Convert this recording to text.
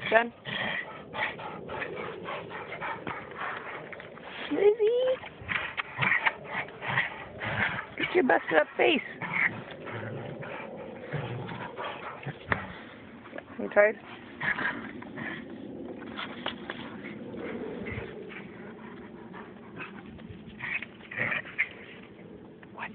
guys done? Lizzie. Get your busted up face. You tired? What?